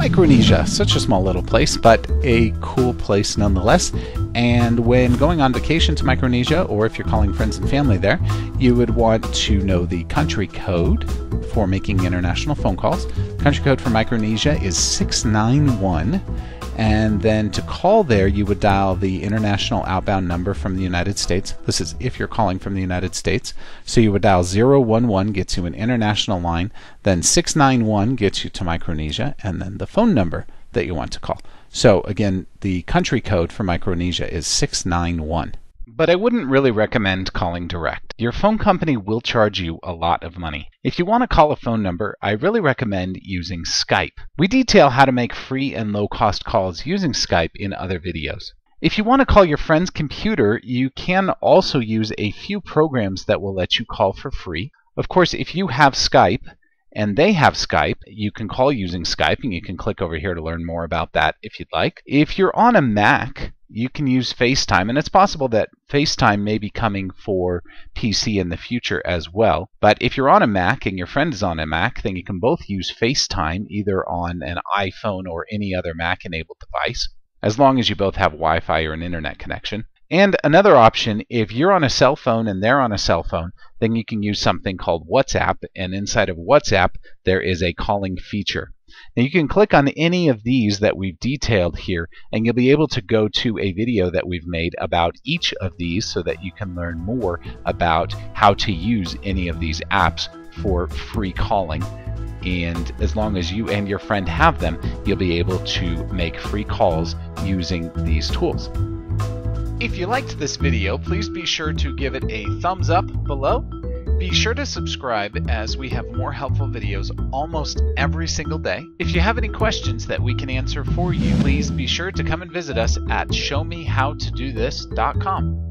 Micronesia, such a small little place, but a cool place nonetheless. And when going on vacation to Micronesia, or if you're calling friends and family there, you would want to know the country code for making international phone calls. Country code for Micronesia is 691. And then to call there, you would dial the international outbound number from the United States. This is if you're calling from the United States. So you would dial 011, gets you an international line. Then 691 gets you to Micronesia. And then the phone number that you want to call. So again, the country code for Micronesia is 691. But I wouldn't really recommend calling direct. Your phone company will charge you a lot of money. If you want to call a phone number, I really recommend using Skype. We detail how to make free and low cost calls using Skype in other videos. If you want to call your friend's computer, you can also use a few programs that will let you call for free. Of course, if you have Skype, and they have Skype. You can call using Skype, and you can click over here to learn more about that if you'd like. If you're on a Mac, you can use FaceTime, and it's possible that FaceTime may be coming for PC in the future as well. But if you're on a Mac and your friend is on a Mac, then you can both use FaceTime either on an iPhone or any other Mac enabled device, as long as you both have Wi Fi or an internet connection. And another option, if you're on a cell phone and they're on a cell phone, then you can use something called WhatsApp. And inside of WhatsApp, there is a calling feature. Now you can click on any of these that we've detailed here, and you'll be able to go to a video that we've made about each of these so that you can learn more about how to use any of these apps for free calling and as long as you and your friend have them, you'll be able to make free calls using these tools. If you liked this video, please be sure to give it a thumbs up below. Be sure to subscribe as we have more helpful videos almost every single day. If you have any questions that we can answer for you, please be sure to come and visit us at showmehowtodothis.com.